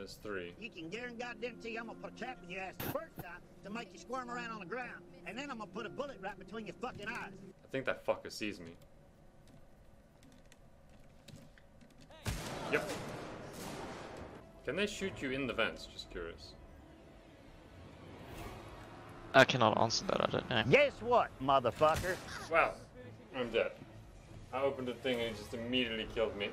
There's three. You can guarantee I'm gonna put a trap in your ass the first time to make you squirm around on the ground, and then I'm gonna put a bullet right between your fucking eyes. I think that fucker sees me. Yep. Can they shoot you in the vents? Just curious. I cannot answer that, I don't know. Guess what, motherfucker? Wow, I'm dead. I opened the thing and it just immediately killed me.